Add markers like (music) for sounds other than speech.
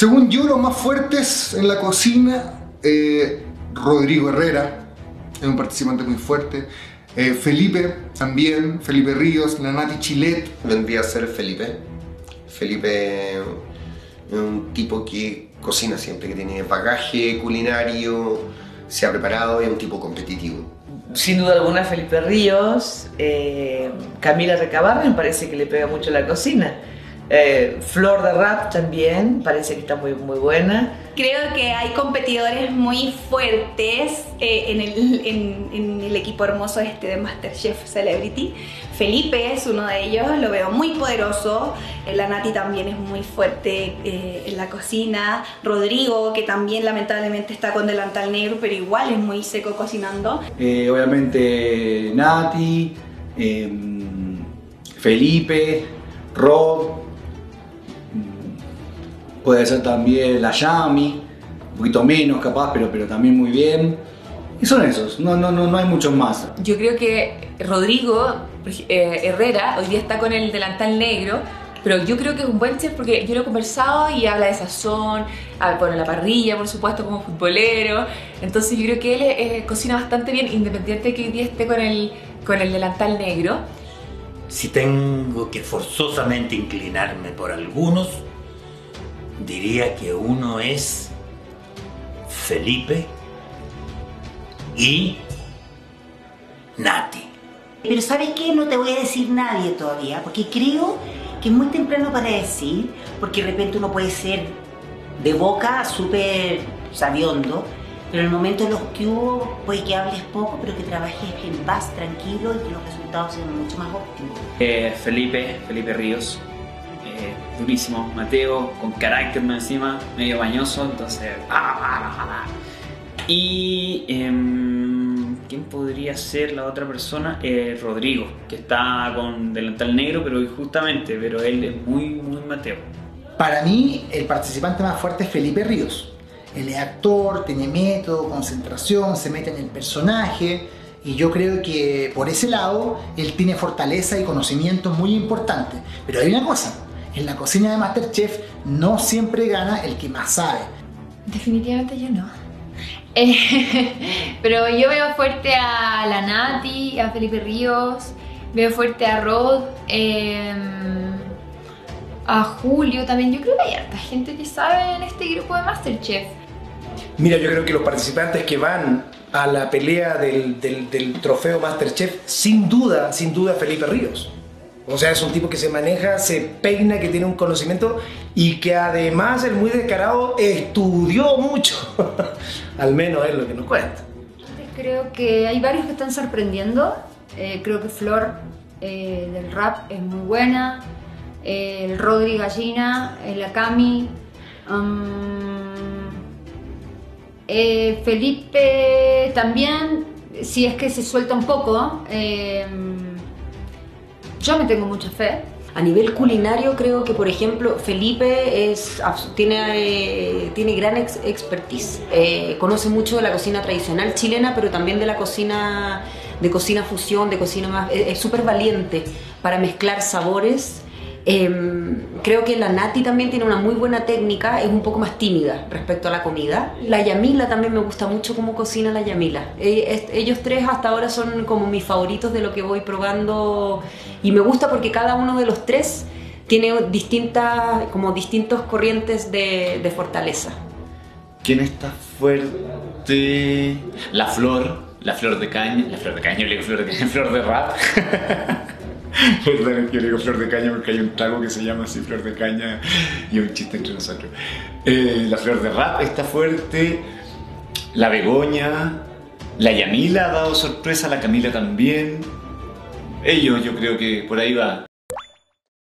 Según yo, los más fuertes en la cocina, eh, Rodrigo Herrera, es un participante muy fuerte. Eh, Felipe también, Felipe Ríos, la Nati Chilet. Vendría a ser Felipe. Felipe es un tipo que cocina siempre, que tiene bagaje culinario, se ha preparado y es un tipo competitivo. Sin duda alguna Felipe Ríos, eh, Camila Recabarren me parece que le pega mucho la cocina. Eh, Flor de Rap también, parece que está muy, muy buena. Creo que hay competidores muy fuertes eh, en, el, en, en, el, equipo hermoso este de Masterchef Celebrity. Felipe es uno de ellos, lo veo muy poderoso. Eh, la Nati también es muy fuerte eh, en la cocina. Rodrigo, que también lamentablemente está con delantal negro, pero igual es muy seco cocinando. obviamente Nati, em, Felipe, Rod, puede ser también la Yami, un poquito menos capaz, pero, pero también muy bien. Y son esos, no, no, no, no hay muchos más. Yo creo que Rodrigo eh, Herrera hoy día está con el delantal negro, pero yo creo que es un buen chef porque yo lo he conversado y habla de sazón, pone la parrilla, por supuesto, como futbolero. Entonces yo creo que él eh, cocina bastante bien, independiente de que hoy día esté con el, con el delantal negro. Si tengo que forzosamente inclinarme por algunos, diría que uno es Felipe y Nati. Pero ¿sabes qué? No te voy a decir nadie todavía, porque creo que es muy temprano para decir, porque de repente uno puede ser de boca súper sabiondo, pero en el momento en los que hubo, puede que hables poco, pero que trabajes en paz, tranquilo y que los resultados sean mucho más óptimos. Eh, Felipe, Felipe Ríos, durísimo. Mateo, con carácter encima, medio bañoso, entonces. Y. Eh, ¿Quién podría ser la otra persona? Eh, Rodrigo, que está con delantal negro, pero justamente, pero él es muy, muy Mateo. Para mí, el participante más fuerte es Felipe Ríos. Él es actor, tiene método, concentración, se mete en el personaje. Y yo creo que por ese lado él tiene fortaleza y conocimiento muy importante. Pero hay una cosa, en la cocina de Masterchef no siempre gana el que más sabe. Definitivamente yo no. (laughs) Eh, pero yo veo fuerte a la Nati, a Felipe Ríos, veo fuerte a Rod, em, a Julio también. Yo creo que hay harta gente que sabe en este grupo de Masterchef. Mira, yo creo que los participantes que van a la pelea del, del, del trofeo Masterchef, sin duda, sin duda Felipe Ríos. O sea, es un tipo que se maneja, se peina, que tiene un conocimiento y que además el muy descarado estudió mucho. (laughs) Al menos es lo que nos cuenta. Creo que hay varios que están sorprendiendo. Eh, creo que Flor eh, del rap es muy buena. Eh, el Rodri Gallina, el Akami. Um, Felipe también, si es que se suelta un poco. Yo me tengo mucha fe. A nivel culinario creo que, por ejemplo, Felipe es, tiene, eh, tiene gran expertise. Eh, conoce mucho de la cocina tradicional chilena, pero también de la cocina, de cocina fusión, de cocina más... Es súper valiente para mezclar sabores Em, creo que la Nati también tiene una muy buena técnica, es un poco más tímida respecto a la comida. La Yamila también me gusta mucho cómo cocina la Yamila. E, ellos tres hasta ahora son como mis favoritos de lo que voy probando y me gusta porque cada uno de los tres tiene distintas, como distintos corrientes de, de fortaleza. ¿Quién está fuerte? La flor, la flor de caña, la flor de caña, digo flor de caña, (laughs) flor de rap. (laughs) Yo le digo flor de caña porque hay un trago que se llama así flor de caña y un chiste entre nosotros. Eh, la flor de rap está fuerte, la begoña, la Yamila ha dado sorpresa, la Camila también. Ellos yo creo que por ahí va.